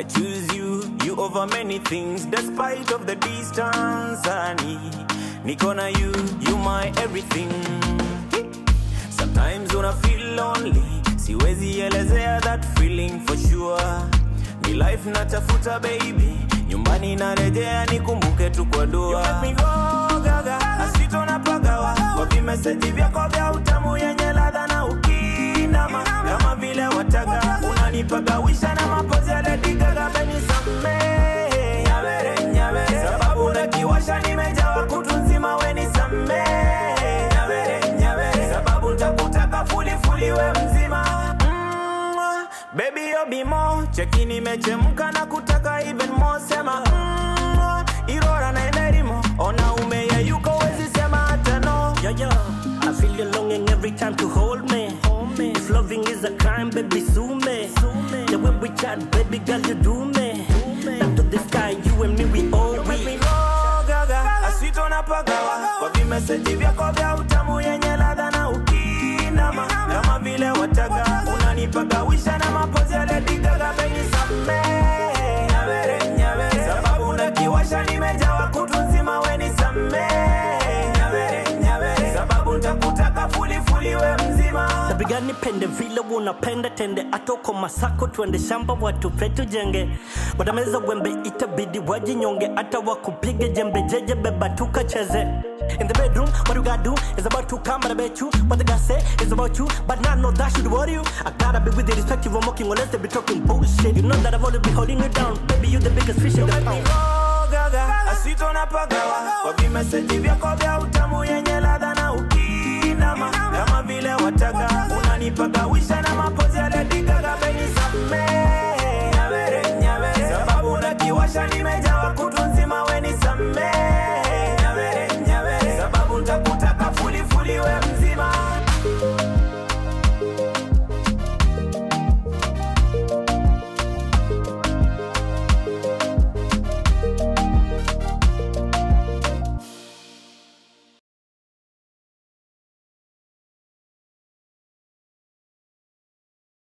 I choose you, you over many things, despite of the distance, honey. Nikona you, you my everything. Sometimes when I feel lonely, siwezi elezea that feeling for sure. Ni life not a natafuta baby, nyumbani narejea nikumbuke tu kwa dua. Asito na kwa vimeseji vyako vya utamu yenye ladha na ukinama kama vile wataga unanipagawisha na mapozi ya Lady Gaga benisamee nyavere nyavere sababu nakiwasha nimejawa kutu nzima we nisamee nyavere nyavere sababu ntakutaka fulifuli we mzima. Mm, you'll be more. cheki nimechemka na kutaka even more sema mm, Yeah, yeah. I feel you longing every time to hold me. If loving is a crime, baby, sue me. Sue me. Yeah, when we chat, baby girl, you do me. Up to the sky, you and me, we all Make me we. go gaga asito na pagawa kwa vimeseji vyako vya utamu yenye ladha na ukinama kama vile wataga unanipagawisha na mzima Napiga nipende vile unapenda tende atoko masako twende shamba watu vetu jenge. Watameza wembe itabidi wajinyonge hata wakupige jembe jeje beba tukacheze. In the bedroom, what you gotta do is about to come and I bet you What they gotta say is about you But now I know that should worry you. I gotta be with the respective of mocking unless they be talking bullshit. You know that I've always been holding you down Baby, you the biggest fish in the go oh, gaga asito na pagawa. Kwa vimeseji vyako vya utamu yenye ladha na ukinama